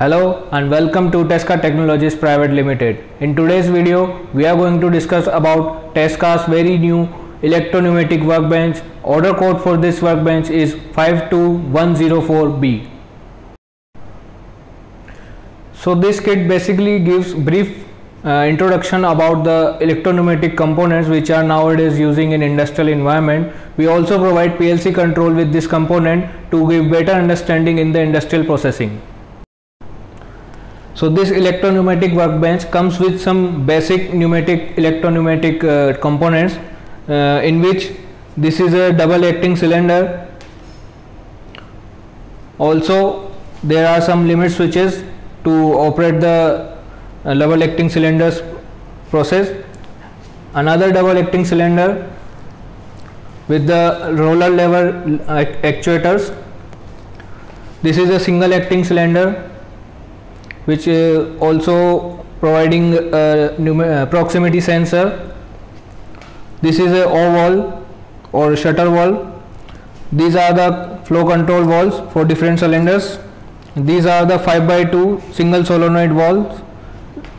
Hello and welcome to Tesca Technologies Private Limited. In today's video, we are going to discuss about Tesca's very new electro-pneumatic workbench. Order code for this workbench is 52104B. So this kit basically gives brief uh, introduction about the electro-pneumatic components which are nowadays using in industrial environment. We also provide PLC control with this component to give better understanding in the industrial processing. So this electro-pneumatic workbench comes with some basic pneumatic electro-pneumatic uh, components uh, in which this is a double acting cylinder. Also there are some limit switches to operate the uh, double acting cylinders process. Another double acting cylinder with the roller lever uh, actuators. This is a single acting cylinder which uh, also providing uh, proximity sensor. This is a O valve or shutter wall. these are the flow control valves for different cylinders. These are the 5 by 2 single solenoid valves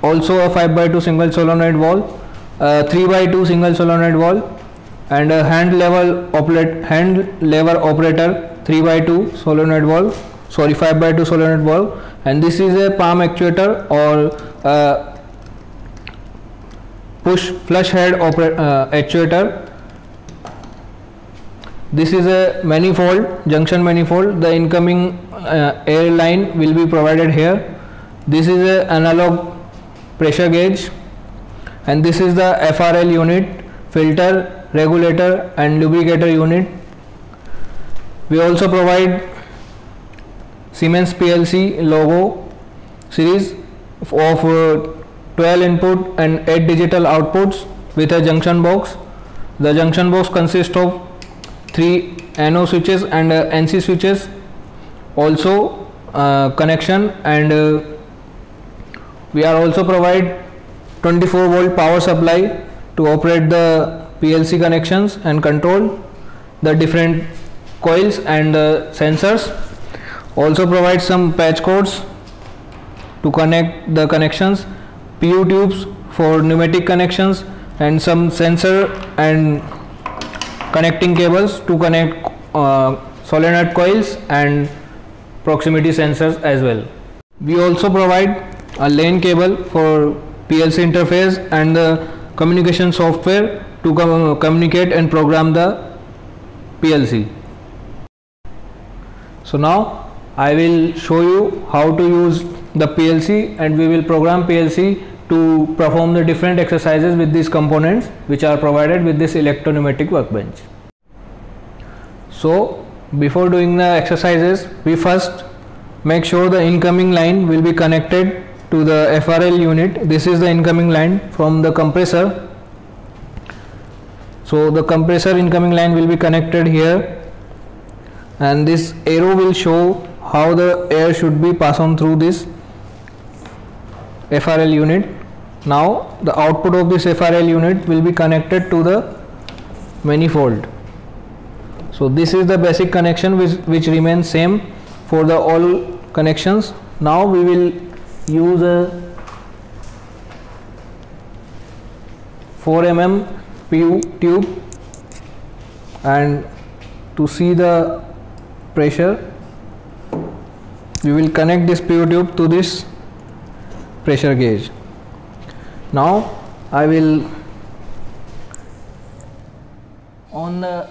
also a 5 by 2 single solenoid valve uh, 3 by 2 single solenoid valve and a hand level operate hand lever operator 3 by 2 solenoid valve sorry 5 by 2 solenoid valve. And this is a palm actuator or uh, push flush head uh, actuator. This is a manifold junction manifold. The incoming uh, air line will be provided here. This is a analog pressure gauge. And this is the FRL unit filter regulator and lubricator unit. We also provide Siemens PLC logo series of uh, 12 input and 8 digital outputs with a junction box. The junction box consists of 3 NO switches and uh, NC switches also uh, connection and uh, we are also provide 24 volt power supply to operate the PLC connections and control the different coils and uh, sensors also provide some patch cords to connect the connections PU tubes for pneumatic connections and some sensor and connecting cables to connect uh, solenoid coils and proximity sensors as well. We also provide a LAN cable for PLC interface and the communication software to com communicate and program the PLC. So now I will show you how to use the PLC and we will program PLC to perform the different exercises with these components which are provided with this electro-pneumatic workbench. So before doing the exercises we first make sure the incoming line will be connected to the FRL unit. This is the incoming line from the compressor. So the compressor incoming line will be connected here and this arrow will show how the air should be passed on through this FRL unit. Now the output of this FRL unit will be connected to the manifold. So this is the basic connection which, which remains same for the all connections. Now we will use a 4 mm tube and to see the pressure we will connect this PU tube to this pressure gauge. Now I will on the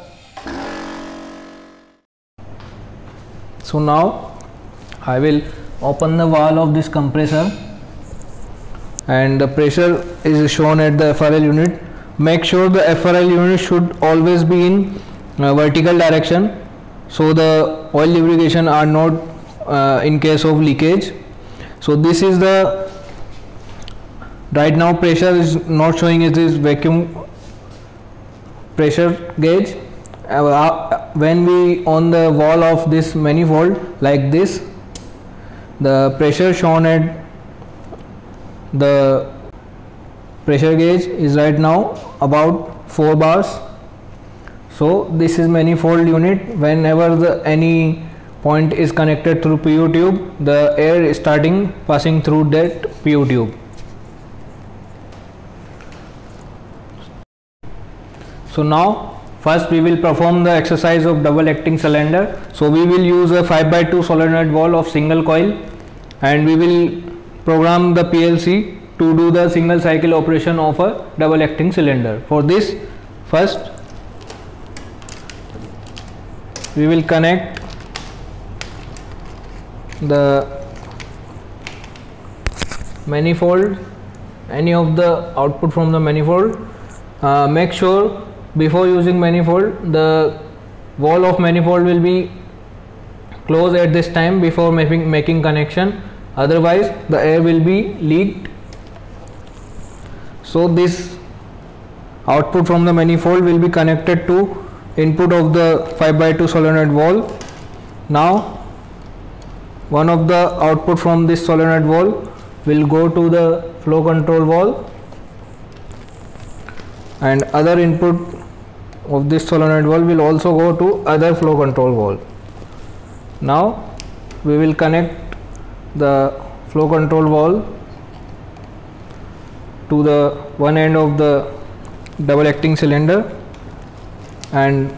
so now I will open the valve of this compressor and the pressure is shown at the FRL unit. Make sure the FRL unit should always be in uh, vertical direction so the oil lubrication are not uh, in case of leakage. So this is the right now pressure is not showing it is vacuum pressure gauge. Uh, uh, when we on the wall of this manifold like this the pressure shown at the pressure gauge is right now about 4 bars. So this is manifold unit. Whenever the any point is connected through PU tube. The air is starting passing through that PU tube. So now first we will perform the exercise of double acting cylinder. So we will use a 5 by 2 solenoid valve of single coil and we will program the PLC to do the single cycle operation of a double acting cylinder. For this first we will connect the manifold any of the output from the manifold. Uh, make sure before using manifold the wall of manifold will be closed at this time before making making connection. Otherwise the air will be leaked. So this output from the manifold will be connected to input of the 5 by 2 solenoid valve now one of the output from this solenoid valve will go to the flow control valve and other input of this solenoid valve will also go to other flow control valve now we will connect the flow control valve to the one end of the double acting cylinder and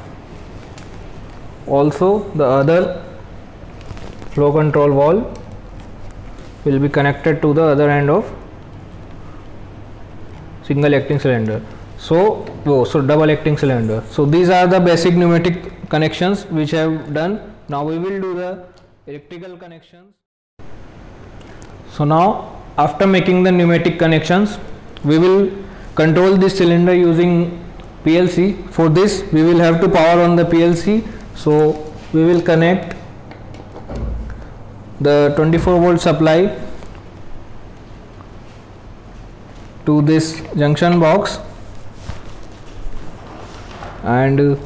also the other flow control valve will be connected to the other end of single acting cylinder. So oh, so double acting cylinder. So these are the basic pneumatic connections which I have done. Now we will do the electrical connections. So now after making the pneumatic connections we will control this cylinder using PLC for this we will have to power on the PLC so we will connect the 24 volt supply to this junction box. And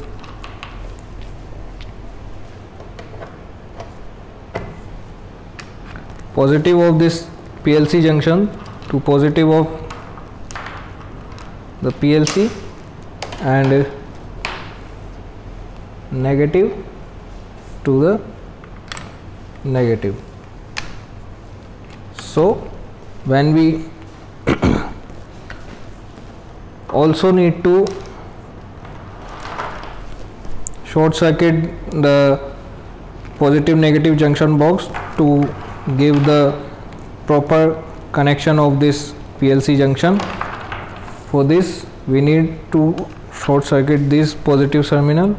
positive of this PLC junction to positive of the PLC and negative to the negative. So when we also need to short circuit the positive negative junction box to give the proper connection of this PLC junction. For this we need to short circuit this positive terminal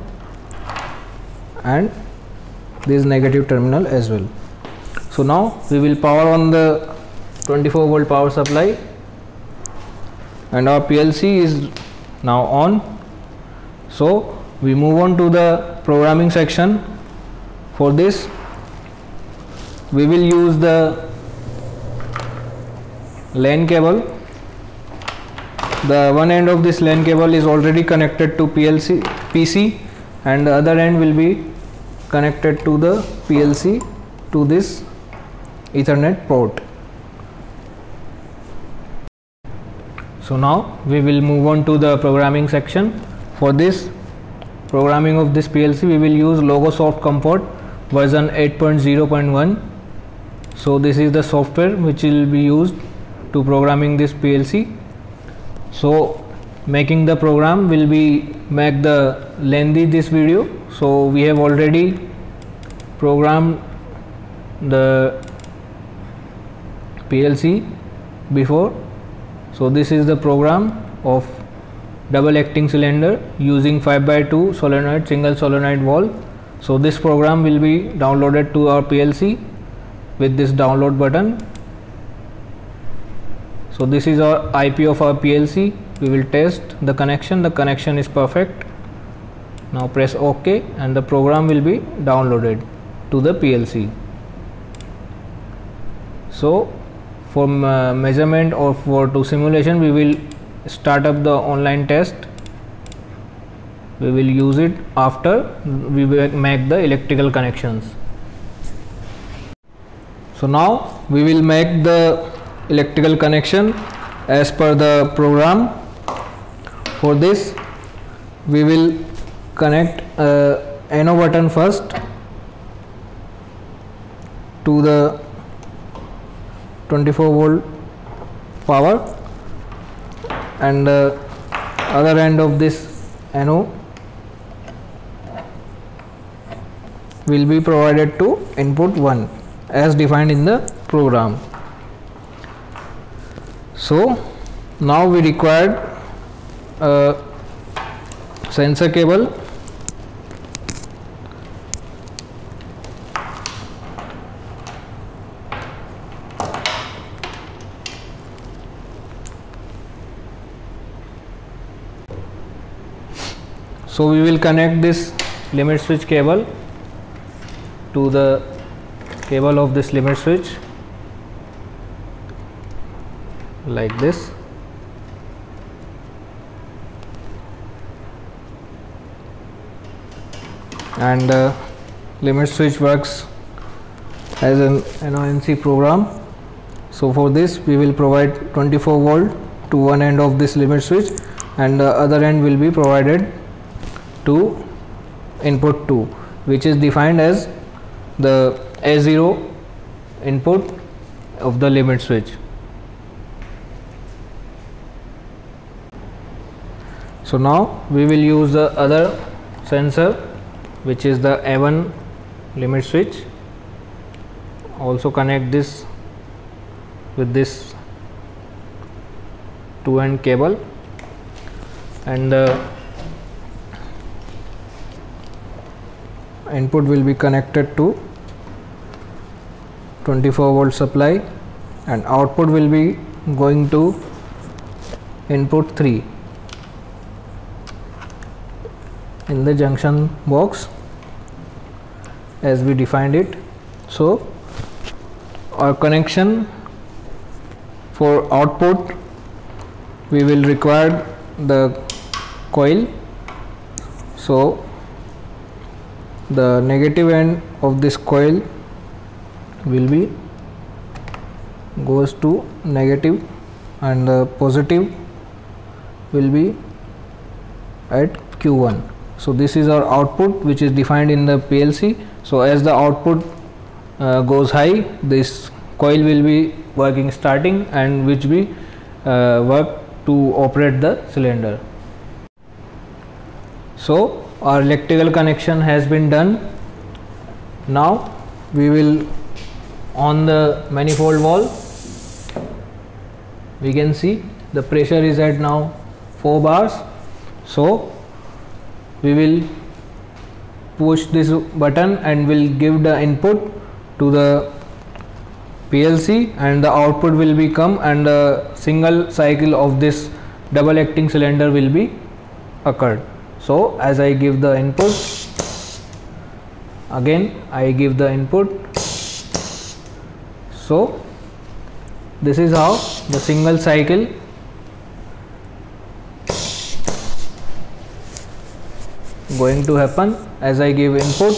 and this negative terminal as well. So now we will power on the 24 volt power supply. And our PLC is now on. So we move on to the programming section. For this we will use the LAN cable. The one end of this LAN cable is already connected to PLC PC and the other end will be connected to the PLC to this ethernet port. So now we will move on to the programming section. For this programming of this PLC we will use Logosoft Comfort version 8.0.1 so this is the software which will be used to programming this PLC so making the program will be make the lengthy this video so we have already programmed the PLC before. So this is the program of double acting cylinder using 5 by 2 solenoid single solenoid valve so this program will be downloaded to our PLC with this download button. So this is our IP of our PLC we will test the connection. The connection is perfect now press ok and the program will be downloaded to the PLC so for uh, measurement or for to simulation we will start up the online test. We will use it after we make the electrical connections. So now we will make the electrical connection as per the program. For this we will connect uh, a NO button first to the 24 volt power and the other end of this anode will be provided to input 1 as defined in the program. So, now we require a uh, sensor cable so we will connect this limit switch cable to the cable of this limit switch like this. And uh, limit switch works as an NONC program. So for this we will provide 24 volt to one end of this limit switch and the other end will be provided to input 2 which is defined as the A0 input of the limit switch. So now we will use the other sensor which is the A1 limit switch also connect this with this two end cable and the input will be connected to 24 volt supply and output will be going to input 3 in the junction box as we defined it. So our connection for output we will require the coil. So the negative end of this coil will be goes to negative and the positive will be at q1 so this is our output which is defined in the PLC so as the output uh, goes high this coil will be working starting and which we uh, work to operate the cylinder. So our electrical connection has been done now we will on the manifold wall we can see the pressure is at now 4 bars so we will push this button and will give the input to the PLC and the output will become and the single cycle of this double acting cylinder will be occurred. So, as I give the input again I give the input. So this is how the single cycle going to happen. As I give input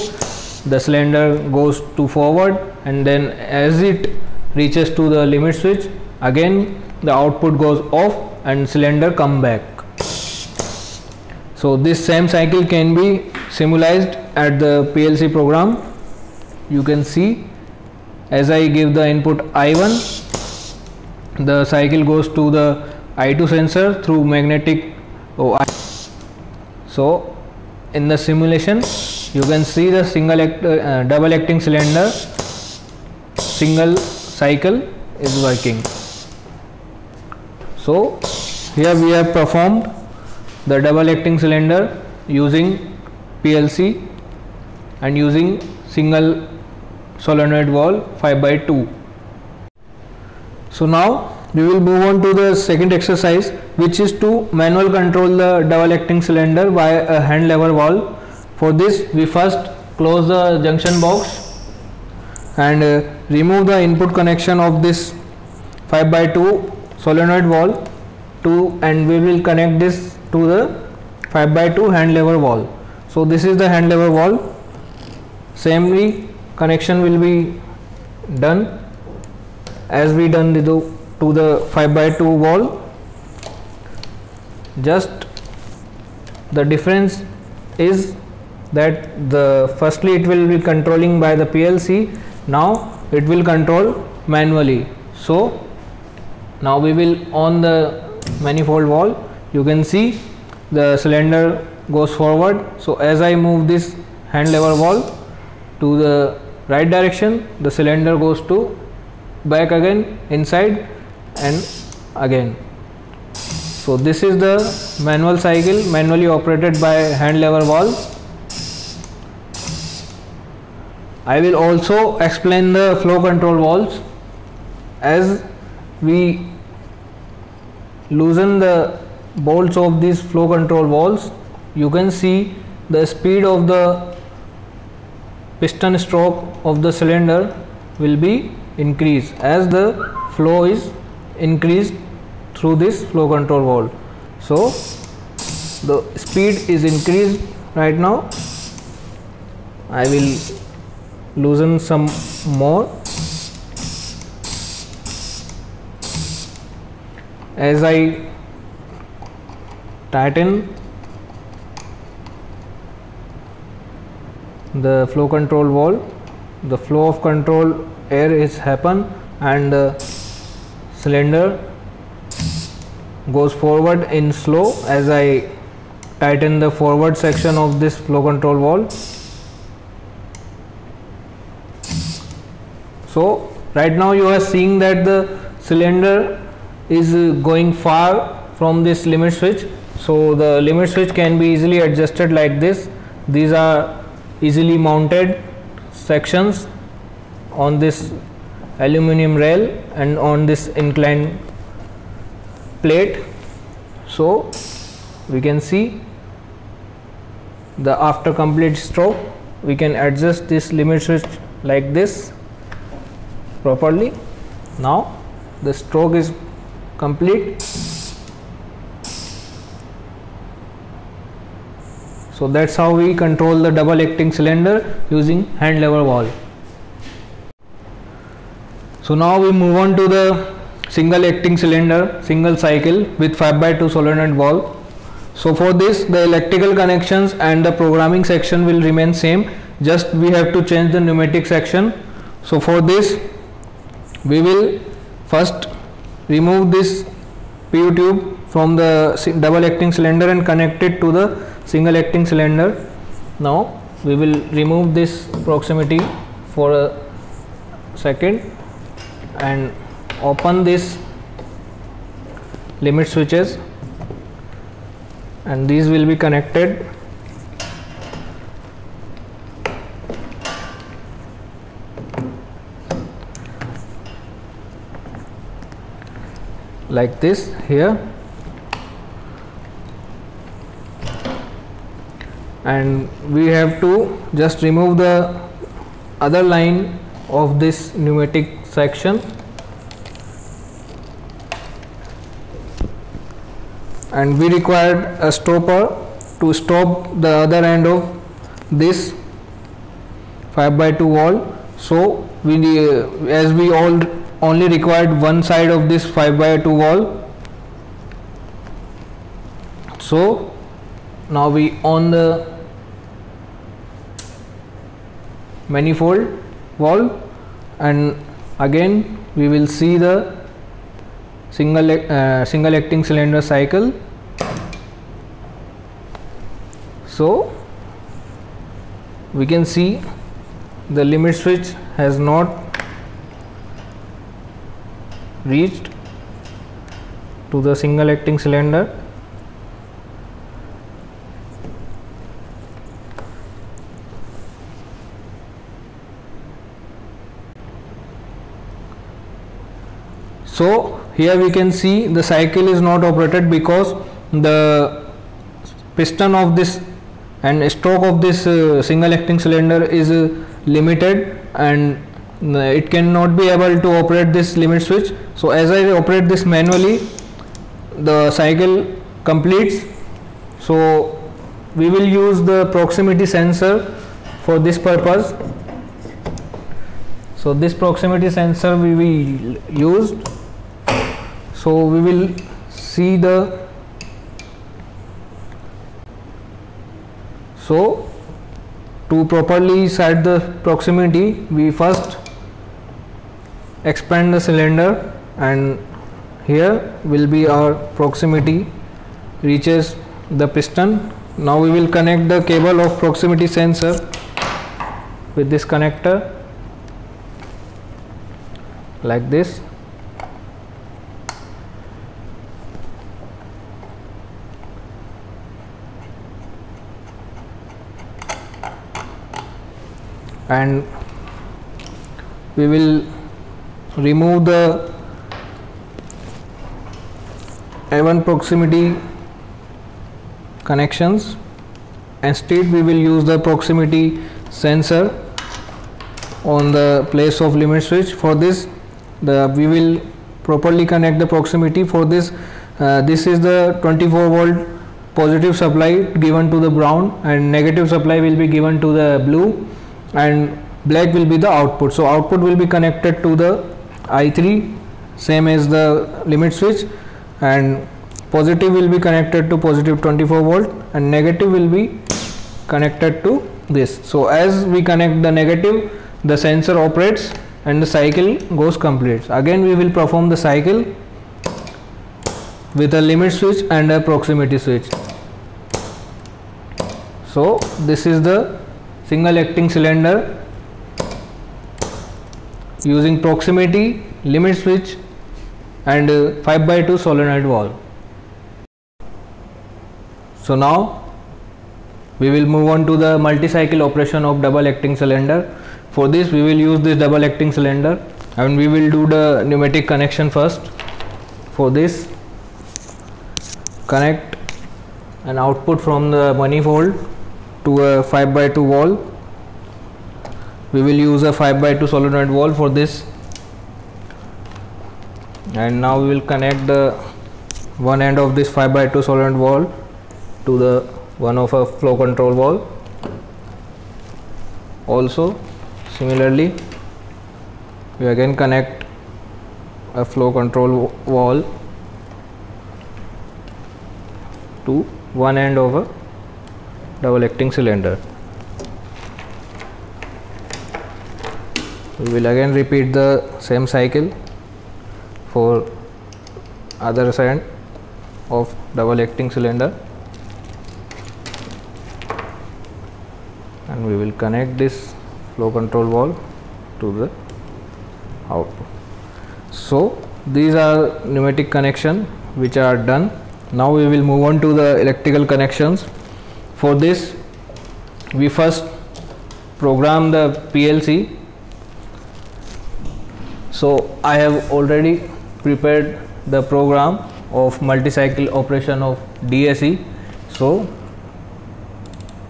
the cylinder goes to forward and then as it reaches to the limit switch again the output goes off and cylinder come back so this same cycle can be simulated at the PLC program you can see as I give the input I1 the cycle goes to the I2 sensor through magnetic OI. So in the simulation you can see the single act, uh, double acting cylinder single cycle is working. So here we have performed the double acting cylinder using PLC and using single solenoid valve 5 by 2 so now we will move on to the second exercise which is to manual control the double acting cylinder by a hand lever valve for this we first close the junction box and uh, remove the input connection of this 5 by 2 solenoid valve to and we will connect this to the 5 by 2 hand lever wall. so this is the hand lever wall. Samely connection will be done as we done the, to the 5 by 2 wall. Just the difference is that the firstly it will be controlling by the PLC now it will control manually. So now we will on the manifold wall. You can see the cylinder goes forward. So as I move this hand lever valve to the right direction the cylinder goes to back again inside and again. So this is the manual cycle manually operated by hand lever valve I will also explain the flow control valves as we loosen the bolts of these flow control valves you can see the speed of the piston stroke of the cylinder will be increased as the flow is increased through this flow control valve so the speed is increased right now. I will loosen some more as I tighten the flow control valve the flow of control air is happen and the cylinder goes forward in slow as I tighten the forward section of this flow control valve so right now you are seeing that the cylinder is uh, going far from this limit switch. So the limit switch can be easily adjusted like this. These are easily mounted sections on this aluminum rail and on this inclined plate. So we can see the after complete stroke we can adjust this limit switch like this properly. Now the stroke is complete. So that's how we control the double acting cylinder using hand lever valve so now we move on to the single acting cylinder single cycle with 5 by 2 solenoid valve so for this the electrical connections and the programming section will remain same. Just we have to change the pneumatic section. So for this we will first remove this PU tube from the double acting cylinder and connect it to the single acting cylinder. Now we will remove this proximity for a second and open this limit switches and these will be connected like this here. And we have to just remove the other line of this pneumatic section. And we required a stopper to stop the other end of this 5 by 2 wall. So we as we all only required one side of this 5 by 2 wall. So now we on the manifold wall. And again we will see the single uh, single acting cylinder cycle. So we can see the limit switch has not reached to the single acting cylinder. So here we can see the cycle is not operated because the piston of this and stroke of this uh, single acting cylinder is uh, limited and uh, it cannot be able to operate this limit switch. So as I operate this manually the cycle completes. So we will use the proximity sensor for this purpose. So this proximity sensor we will use. So we will see the so to properly set the proximity we first expand the cylinder and here will be our proximity reaches the piston. Now we will connect the cable of proximity sensor with this connector like this and we will remove the A1 proximity connections. Instead we will use the proximity sensor on the place of limit switch. For this the we will properly connect the proximity. For this uh, this is the 24 volt positive supply given to the brown and negative supply will be given to the blue and black will be the output. So output will be connected to the i3 same as the limit switch and positive will be connected to positive 24 volt and negative will be connected to this. So as we connect the negative the sensor operates and the cycle goes complete. Again we will perform the cycle with a limit switch and a proximity switch. So this is the single acting cylinder. Using proximity limit switch and uh, 5 by 2 solenoid valve so now we will move on to the multi-cycle operation of double acting cylinder. For this we will use this double acting cylinder and we will do the pneumatic connection first. For this connect an output from the manifold to a 5 by 2 wall. We will use a 5 by 2 solenoid wall for this. And now we will connect the one end of this 5 by 2 solenoid wall to the one of a flow control wall. Also similarly we again connect a flow control wall to one end of a double acting cylinder we will again repeat the same cycle for other side of double acting cylinder and we will connect this flow control valve to the output. So these are pneumatic connection which are done. Now we will move on to the electrical connections. For this we first program the PLC. So I have already prepared the program of multi-cycle operation of DSE. So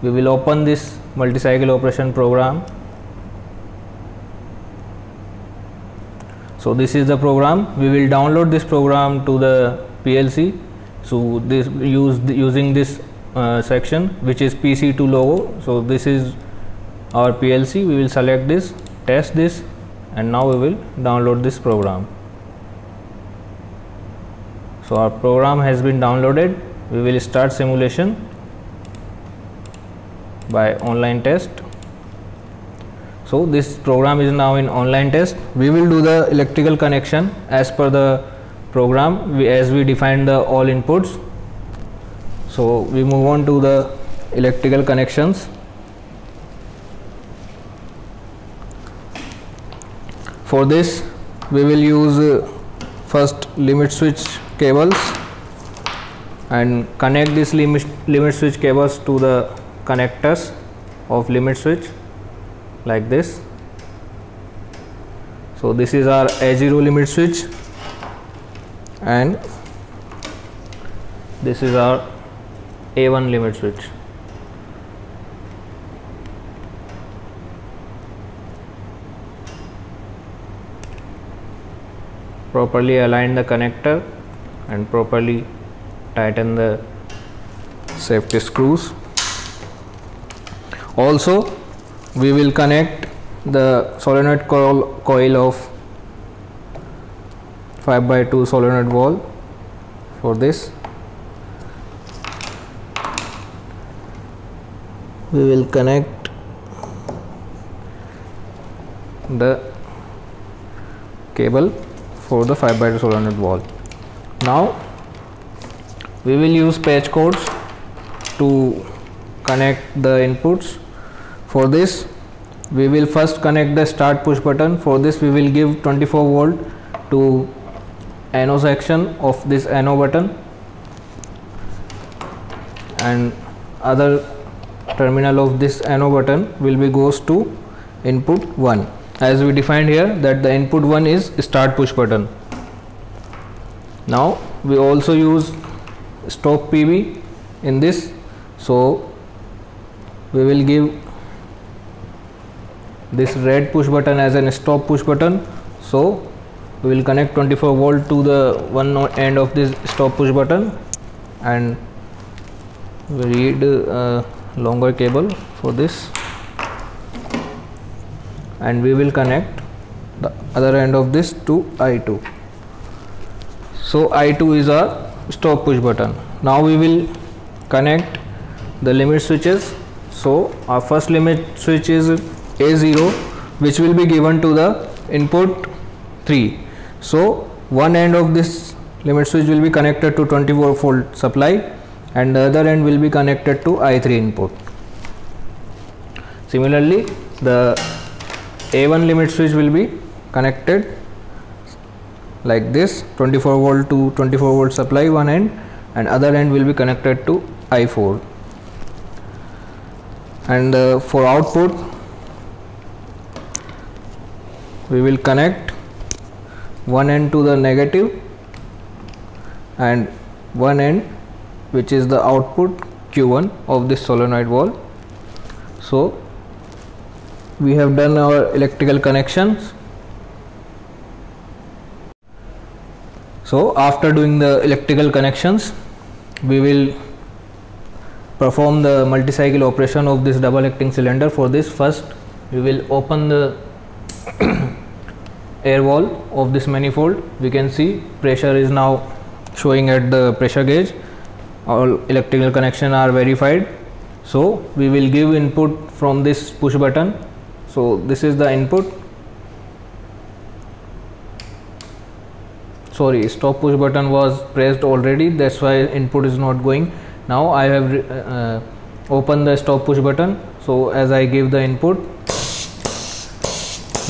we will open this multi-cycle operation program so this is the program we will download this program to the PLC so this use using this uh, section which is PC2 logo. So this is our PLC we will select this test this and now we will download this program. So our program has been downloaded. We will start simulation by online test. So this program is now in online test. We will do the electrical connection as per the program we, as we define the all inputs so we move on to the electrical connections. For this we will use uh, first limit switch cables and connect this limit, limit switch cables to the connectors of limit switch like this. So this is our A0 limit switch and this is our A1 limit switch. Properly align the connector and properly tighten the safety screws. Also we will connect the solenoid coil, coil of 5 by 2 solenoid valve for this we will connect the cable for the 5 by 2 solenoid valve now we will use patch cords to connect the inputs. For this we will first connect the start push button. For this we will give 24 volt to NO section of this NO button. And other terminal of this NO button will be goes to input 1 as we defined here that the input 1 is start push button. Now we also use stop PB in this. So we will give this red push button as an stop push button. So we will connect 24 volt to the one end of this stop push button and read a longer cable for this. And we will connect the other end of this to I2 so I2 is our stop push button. Now we will connect the limit switches. So our first limit switch is a0 which will be given to the input 3 so one end of this limit switch will be connected to 24 volt supply and the other end will be connected to i3 input. Similarly the a1 limit switch will be connected like this 24 volt to 24 volt supply one end and other end will be connected to i4 and uh, for output we will connect one end to the negative and one end which is the output Q1 of this solenoid valve. So we have done our electrical connections. So after doing the electrical connections we will perform the multi-cycle operation of this double acting cylinder for this first we will open the air wall of this manifold we can see pressure is now showing at the pressure gauge all electrical connection are verified. So we will give input from this push button. So this is the input. Sorry stop push button was pressed already. That's why input is not going. Now I have uh, opened the stop push button. So as I give the input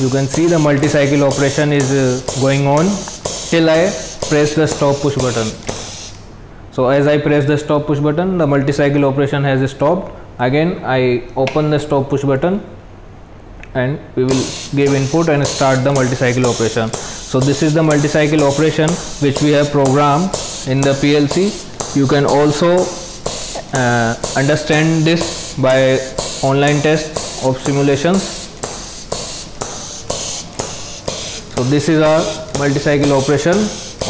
you can see the multi-cycle operation is uh, going on till I press the stop push button so as I press the stop push button the multi-cycle operation has stopped. Again I open the stop push button and we will give input and start the multi-cycle operation. So this is the multi-cycle operation which we have programmed in the PLC you can also uh, understand this by online test of simulations. So this is our multi-cycle operation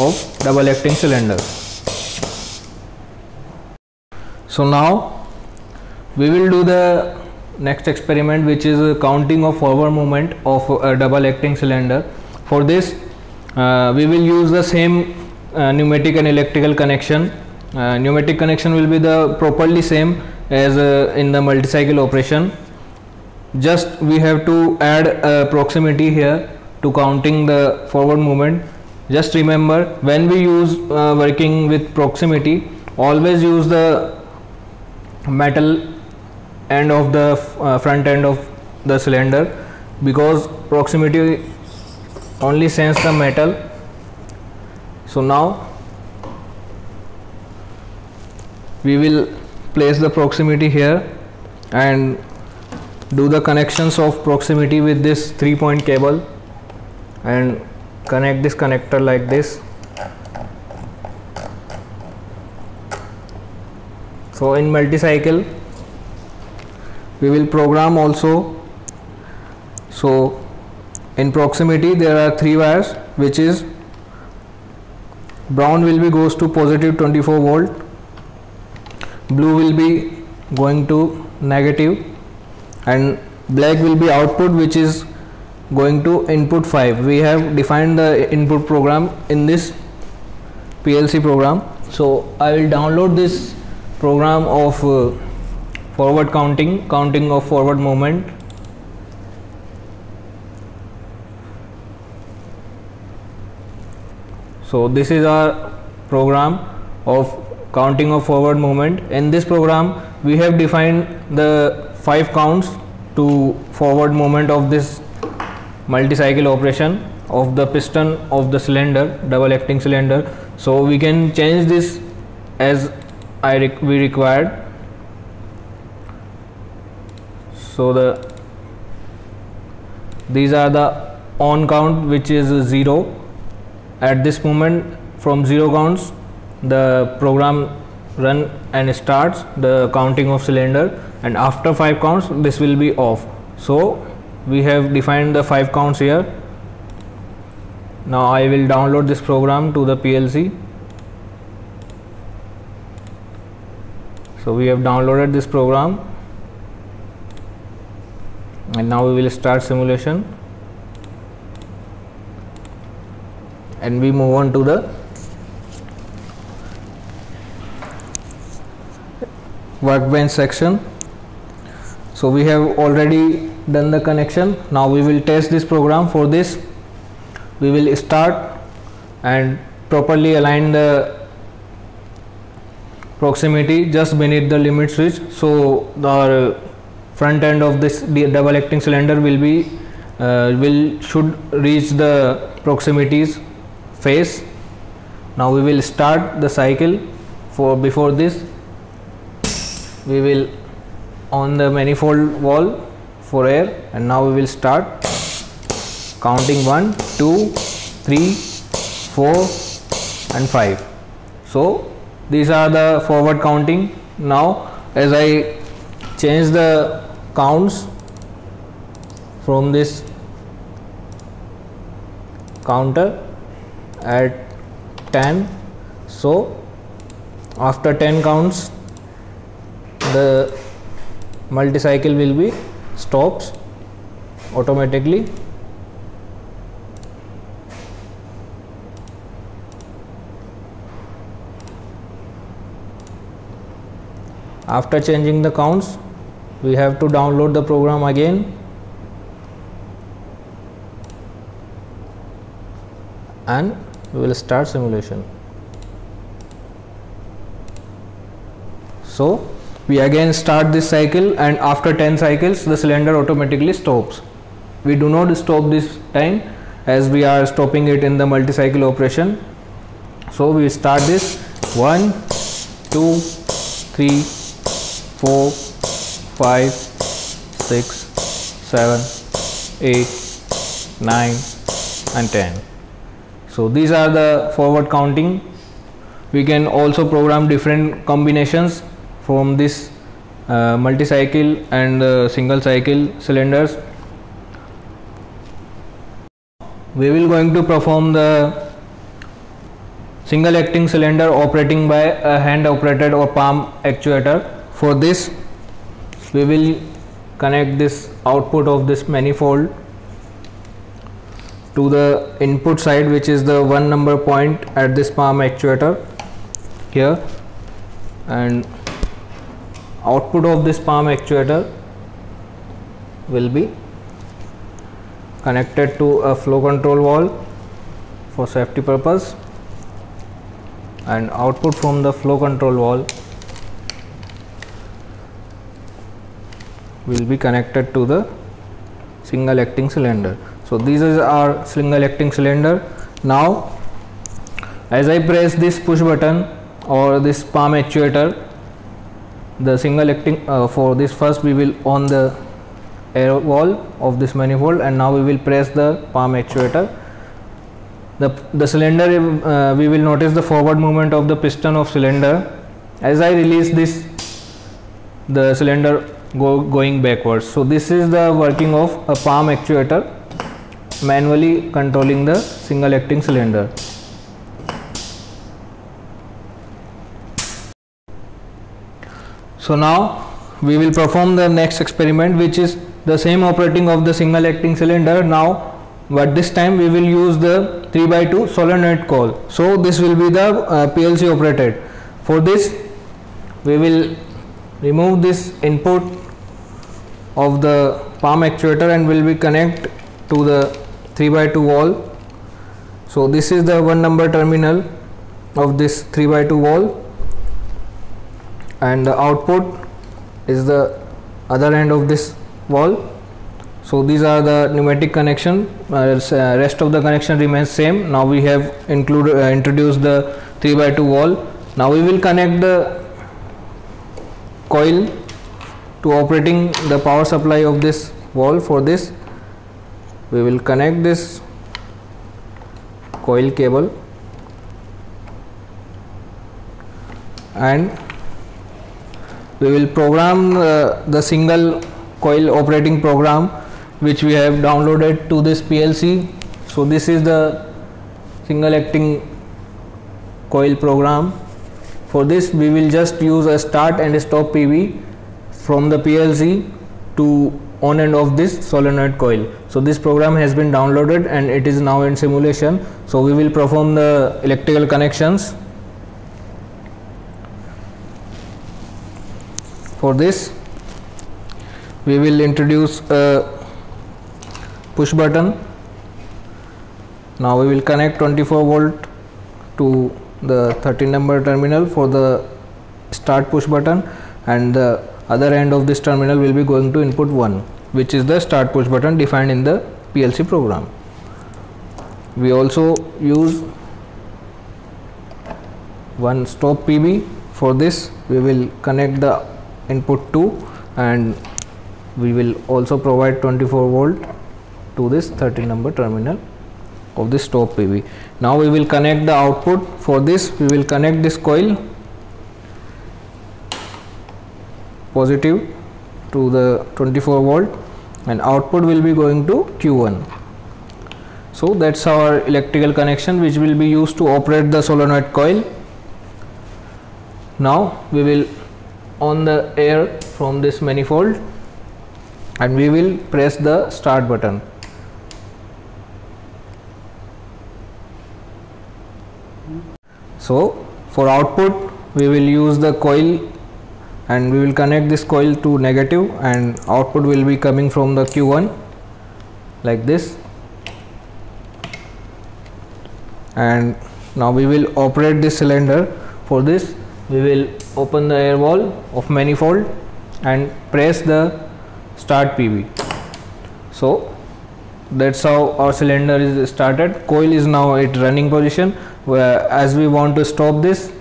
of double acting cylinder so now we will do the next experiment which is counting of forward movement of a double acting cylinder. For this uh, we will use the same uh, pneumatic and electrical connection. Uh, pneumatic connection will be the properly same as uh, in the multi-cycle operation. Just we have to add a proximity here to counting the forward movement. Just remember when we use uh, working with proximity always use the metal end of the uh, front end of the cylinder because proximity only sense the metal. So now we will place the proximity here and do the connections of proximity with this three point cable and connect this connector like this so in multi-cycle we will program also. So in proximity there are three wires which is brown will be goes to positive 24 volt blue will be going to negative and black will be output which is going to input 5 we have defined the input program in this PLC program. So I will download this program of uh, forward counting counting of forward movement. So this is our program of counting of forward movement. In this program we have defined the five counts to forward movement of this multi-cycle operation of the piston of the cylinder double acting cylinder. So we can change this as I rec we required. So the these are the on count which is 0 at this moment from 0 counts the program run and starts the counting of cylinder. And after 5 counts this will be off. So we have defined the 5 counts here. Now I will download this program to the PLC so we have downloaded this program. And now we will start simulation. And we move on to the workbench section. So we have already done the connection. Now we will test this program. For this we will start and properly align the proximity just beneath the limit switch. So the front end of this double acting cylinder will be uh, will should reach the proximities face now we will start the cycle for before this. We will on the manifold wall for air and now we will start counting 1 2 3 4 and 5 so these are the forward counting. Now as I change the counts from this counter at 10 so after 10 counts the multi-cycle will be stops automatically after changing the counts we have to download the program again. And we will start simulation. So we again start this cycle and after 10 cycles the cylinder automatically stops. We do not stop this time as we are stopping it in the multi-cycle operation. So we start this. 1 2 3 4 5 6 7 8 9 and 10 so these are the forward counting. We can also program different combinations from this uh, multi-cycle and uh, single cycle cylinders. We will going to perform the single acting cylinder operating by a hand operated or palm actuator for this we will connect this output of this manifold to the input side which is the one number point at this palm actuator here. And output of this palm actuator will be connected to a flow control valve for safety purpose. And output from the flow control valve will be connected to the single acting cylinder. So this is our single acting cylinder. Now as I press this push button or this palm actuator the single acting uh, for this first we will on the air wall of this manifold and now we will press the palm actuator. The, the cylinder uh, we will notice the forward movement of the piston of cylinder. As I release this the cylinder go going backwards. So this is the working of a palm actuator manually controlling the single acting cylinder. So now we will perform the next experiment which is the same operating of the single acting cylinder. Now but this time we will use the 3 by 2 solenoid coil so this will be the uh, PLC operated. For this we will remove this input of the palm actuator and will be connect to the 3 by 2 wall so this is the one number terminal of this 3 by 2 wall and the output is the other end of this wall. so these are the pneumatic connection uh, rest of the connection remains same now we have included uh, introduced the 3 by 2 wall. now we will connect the coil to operating the power supply of this wall for this we will connect this coil cable and we will program uh, the single coil operating program which we have downloaded to this PLC so this is the single acting coil program. For this we will just use a start and stop PB from the PLC to on and off this solenoid coil. So this program has been downloaded and it is now in simulation. So we will perform the electrical connections for this. We will introduce a push button. Now we will connect 24 volt to the 13 number terminal for the start push button and the other end of this terminal will be going to input 1 which is the start push button defined in the PLC program. We also use one stop PB for this we will connect the input 2 and we will also provide 24 volt to this 13 number terminal of this stop PB. Now we will connect the output for this we will connect this coil positive to the 24 volt and output will be going to Q1. So that's our electrical connection which will be used to operate the solenoid coil. Now we will on the air from this manifold and we will press the start button. So for output we will use the coil and we will connect this coil to negative and output will be coming from the Q1 like this. And now we will operate this cylinder. For this we will open the air valve of manifold and press the start PB so that's how our cylinder is started. Coil is now at running position. Where as we want to stop this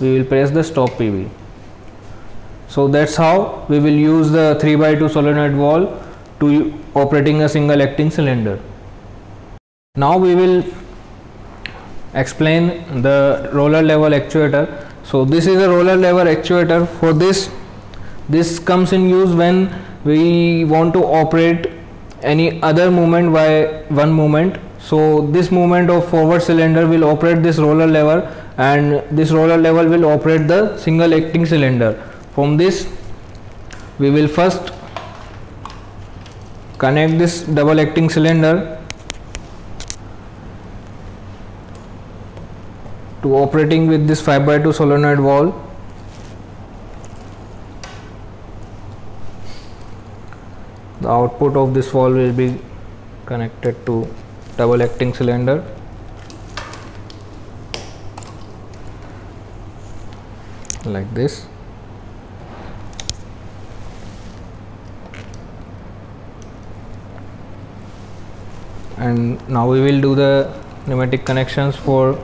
we will press the stop PB so that's how we will use the 3 by 2 solenoid valve to operating a single acting cylinder. Now we will explain the roller lever actuator. So this is a roller lever actuator for this this comes in use when we want to operate any other movement by one movement so this movement of forward cylinder will operate this roller lever and this roller lever will operate the single acting cylinder from this we will first connect this double acting cylinder to operating with this 5 by 2 solenoid valve the output of this valve will be connected to double acting cylinder. Like this and now we will do the pneumatic connections for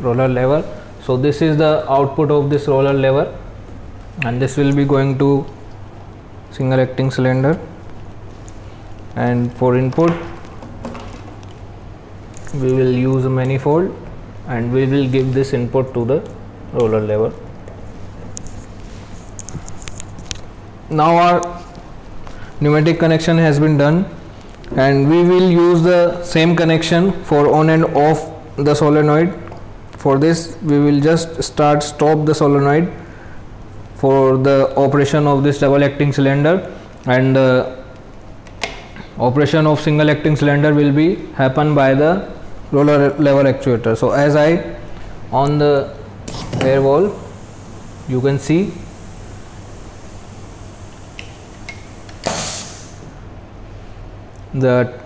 roller lever. So this is the output of this roller lever. And this will be going to single acting cylinder. And for input we will use a manifold. And we will give this input to the roller lever. Now our pneumatic connection has been done and we will use the same connection for on and off the solenoid. For this we will just start stop the solenoid for the operation of this double acting cylinder and uh, operation of single acting cylinder will be happen by the roller lever actuator. So as i on the air valve you can see the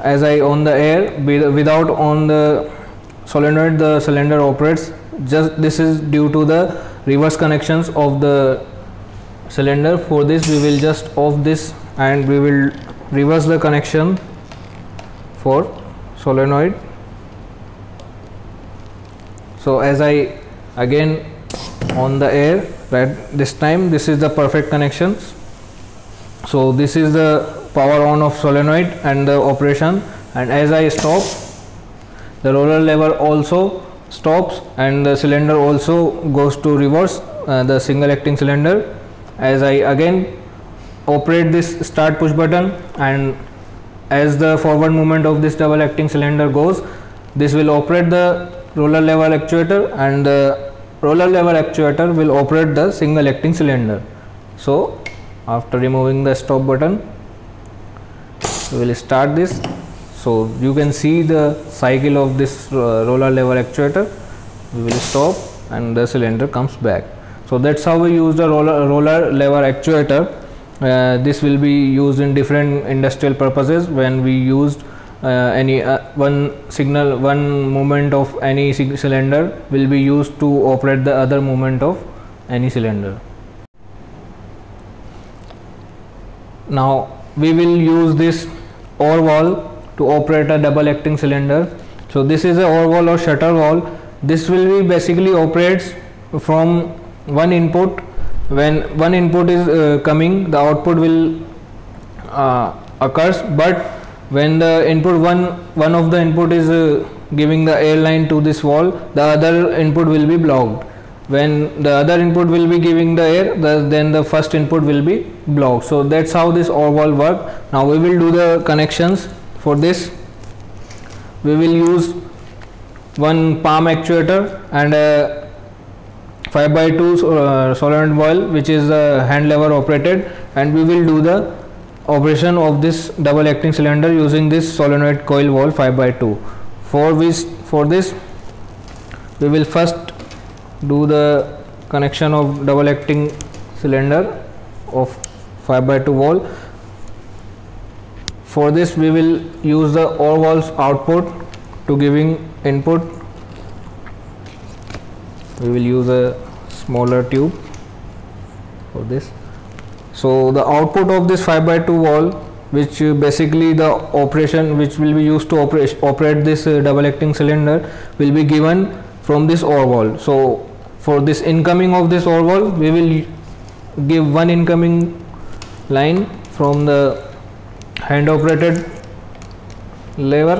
as I on the air without on the solenoid the cylinder operates. Just this is due to the reverse connections of the cylinder. For this we will just off this and we will reverse the connection for solenoid. So as I again on the air right this time this is the perfect connections so this is the power on of solenoid and the operation. And as I stop the roller lever also stops and the cylinder also goes to reverse uh, the single acting cylinder. As I again operate this start push button and as the forward movement of this double acting cylinder goes this will operate the roller lever actuator and the roller lever actuator will operate the single acting cylinder. So after removing the stop button we will start this. So you can see the cycle of this uh, roller lever actuator. We will stop and the cylinder comes back. So that's how we use the roller, roller lever actuator. Uh, this will be used in different industrial purposes when we used uh, any uh, one signal one movement of any cylinder will be used to operate the other movement of any cylinder. Now we will use this OR valve to operate a double acting cylinder. So this is a OR valve or shuttle valve this will be basically operates from one input. When one input is uh, coming the output will uh, occurs. But when the input one one of the input is uh, giving the air line to this wall the other input will be blocked when the other input will be giving the air the, then the first input will be blocked so that's how this valve work. Now we will do the connections for this. We will use one palm actuator and a 5 by 2 uh, solenoid valve which is the hand lever operated. And we will do the operation of this double acting cylinder using this solenoid coil valve 5 by 2 for which for this we will first do the connection of double acting cylinder of 5 by 2 wall. for this we will use the OR valves output to giving input. We will use a smaller tube for this. So the output of this 5 by 2 wall which uh, basically the operation which will be used to operate operate this uh, double acting cylinder will be given from this OR valve so for this incoming of this OR valve we will give one incoming line from the hand operated lever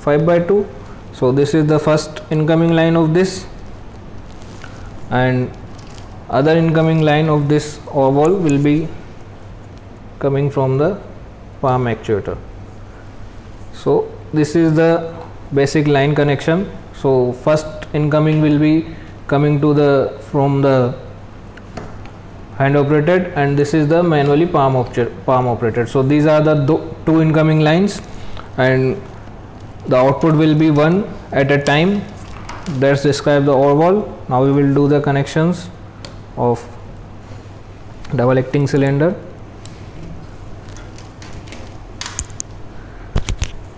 5 by 2 so this is the first incoming line of this and other incoming line of this OR will be coming from the palm actuator. So this is the basic line connection. So first incoming will be coming to the from the hand operated and this is the manually palm, palm operated. So these are the two incoming lines and the output will be one at a time. Let's describe the valve now we will do the connections of double acting cylinder.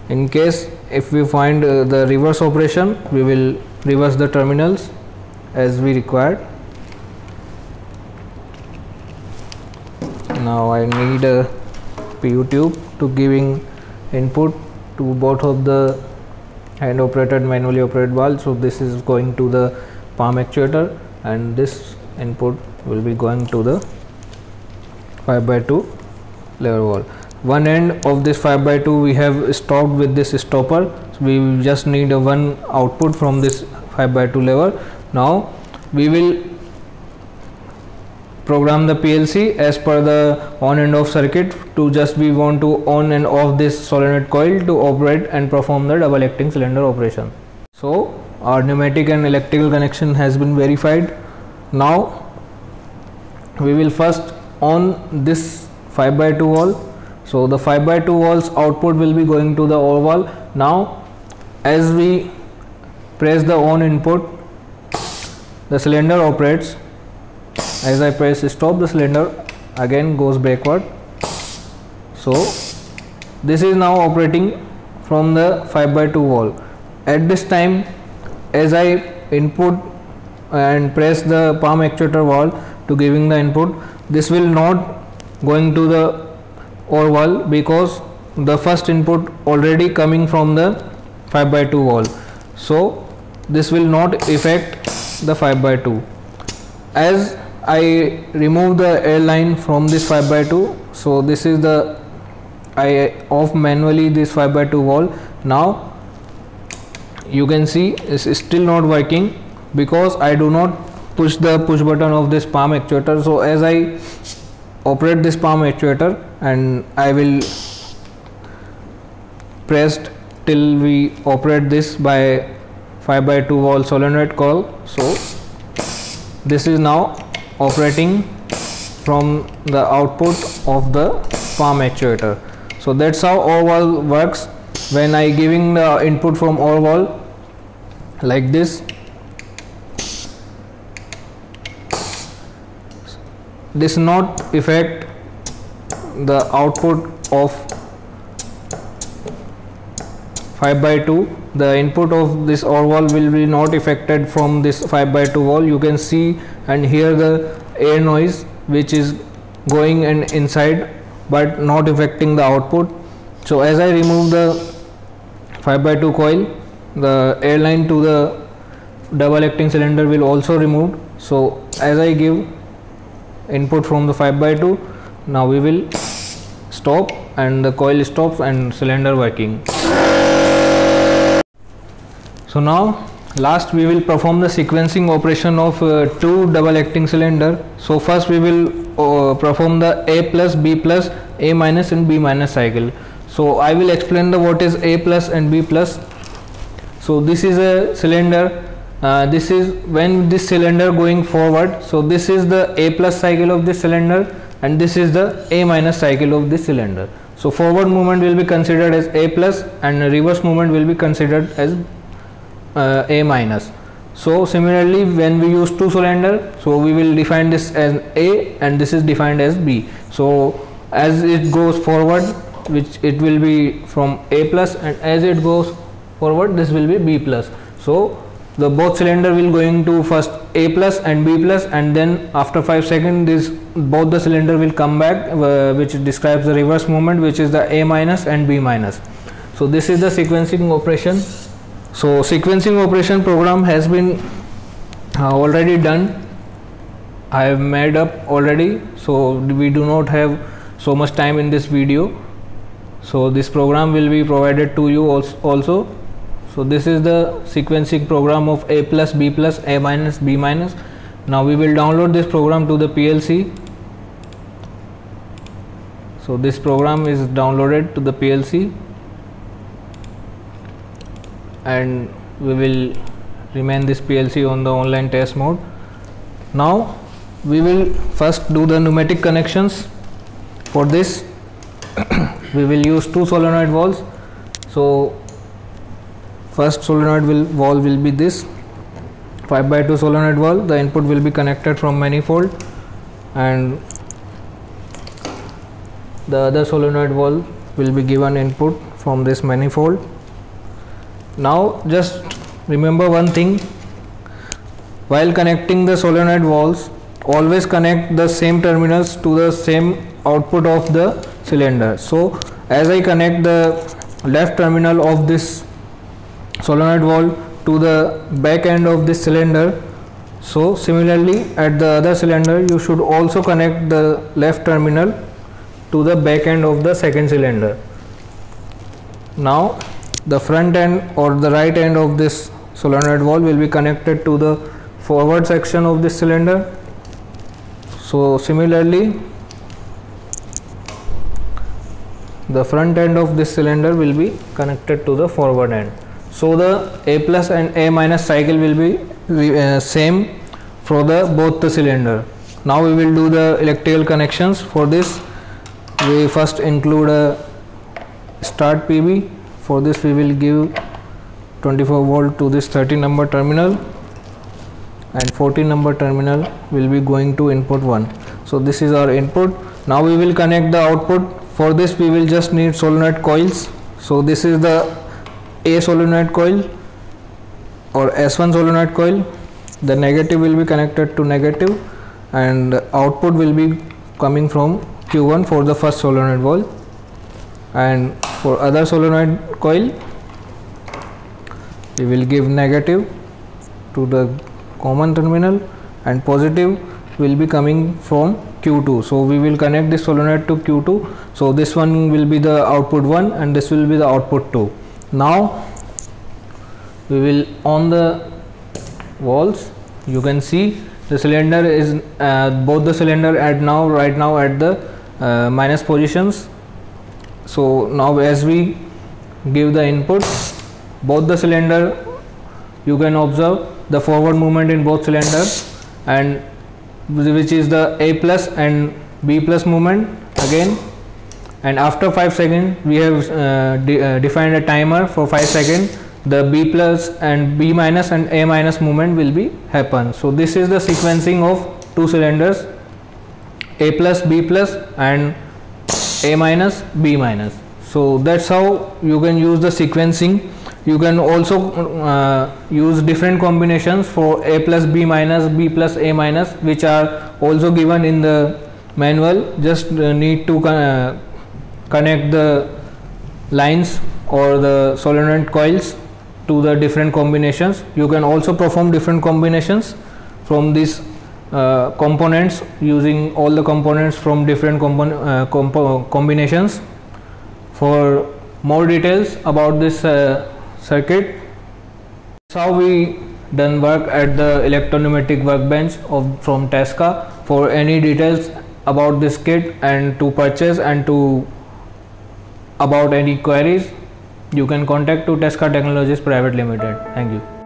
In case if we find uh, the reverse operation we will reverse the terminals as we required. Now I need a PU tube to giving input to both of the hand operated manually operated valve so this is going to the palm actuator and this input will be going to the 5 by 2 lever valve one end of this 5 by 2 we have stopped with this stopper. So we just need a one output from this 5 by 2 lever now we will program the PLC as per the on and off circuit to just we want to on and off this solenoid coil to operate and perform the double acting cylinder operation. So our pneumatic and electrical connection has been verified. Now we will first on this 5 by 2 valve. So the 5 by 2 valves output will be going to the valve. Now as we press the on input the cylinder operates. As I press stop the cylinder again goes backward. So this is now operating from the 5 by 2 wall. At this time as I input and press the palm actuator valve to giving the input this will not going to the OR valve because the first input already coming from the 5 by 2 wall. So this will not affect the 5 by 2 as I remove the air line from this 5 by 2 so this is the I off manually this 5 by 2 wall. Now you can see it's still not working because I do not push the push button of this palm actuator. So as I operate this palm actuator and I will pressed till we operate this by 5 by 2 wall solenoid coil so this is now operating from the output of the palm actuator. So that's how valve works. When I giving the input from valve like this. This not affect the output of 5 by 2 the input of this OR valve will be not affected from this 5 by 2 wall. You can see and hear the air noise which is going and inside but not affecting the output. So as I remove the 5 by 2 coil the air line to the double acting cylinder will also removed. So as I give input from the 5 by 2 now we will stop and the coil stops and cylinder working so now last we will perform the sequencing operation of uh, two double acting cylinder. So first we will uh, perform the a plus b plus a minus and b minus cycle. So i will explain the what is a plus and b plus. So this is a cylinder. Uh, this is when this cylinder going forward. So this is the a plus cycle of this cylinder and this is the a minus cycle of this cylinder. So forward movement will be considered as a plus and reverse movement will be considered as uh, a minus. So similarly when we use two cylinder so we will define this as a and this is defined as b. So as it goes forward which it will be from a plus and as it goes forward this will be b plus. So the both cylinder will going to first a plus and b plus and then after 5 seconds this both the cylinder will come back uh, which describes the reverse movement which is the a minus and b minus. So this is the sequencing operation so sequencing operation program has been uh, already done. I have made up already so we do not have so much time in this video. So this program will be provided to you also. So this is the sequencing program of a plus b plus a minus b minus. Now we will download this program to the PLC so this program is downloaded to the PLC and we will remain this PLC on the online test mode. Now we will first do the pneumatic connections. For this we will use two solenoid valves. So first solenoid will valve will be this 5 by 2 solenoid valve. The input will be connected from manifold and the other solenoid valve will be given input from this manifold now just remember one thing. While connecting the solenoid valves always connect the same terminals to the same output of the cylinder. So as I connect the left terminal of this solenoid valve to the back end of this cylinder so similarly at the other cylinder you should also connect the left terminal to the back end of the second cylinder. Now the front end or the right end of this solenoid valve will be connected to the forward section of this cylinder. So similarly the front end of this cylinder will be connected to the forward end. So the a plus and a minus cycle will be uh, same for the both the cylinder. Now we will do the electrical connections for this. We first include a start pb for this we will give 24 volt to this 30 number terminal and 14 number terminal will be going to input 1 so this is our input. Now we will connect the output. For this we will just need solenoid coils. So this is the A solenoid coil or S1 solenoid coil. The negative will be connected to negative and output will be coming from Q1 for the first solenoid valve and for other solenoid coil. We will give negative to the common terminal and positive will be coming from Q2 so we will connect this solenoid to Q2 so this one will be the output 1 and this will be the output 2 now we will on the walls. You can see the cylinder is uh, both the cylinder at now right now at the uh, minus positions. So now as we give the input both the cylinder you can observe the forward movement in both cylinders and which is the A plus and B plus movement again and after 5 seconds we have uh, de uh, defined a timer for 5 seconds the B plus and B minus and A minus movement will be happen. So this is the sequencing of two cylinders A plus B plus and A minus B minus. So that's how you can use the sequencing. You can also uh, use different combinations for A plus B minus B plus A minus which are also given in the manual. Just uh, need to uh, connect the lines or the solenoid coils to the different combinations. You can also perform different combinations from these uh, components using all the components from different uh, compo combinations for more details about this uh, circuit how we done work at the electropneumatic workbench of from Tesca for any details about this kit and to purchase and to about any queries you can contact to Tesca Technologies Private Limited. Thank you.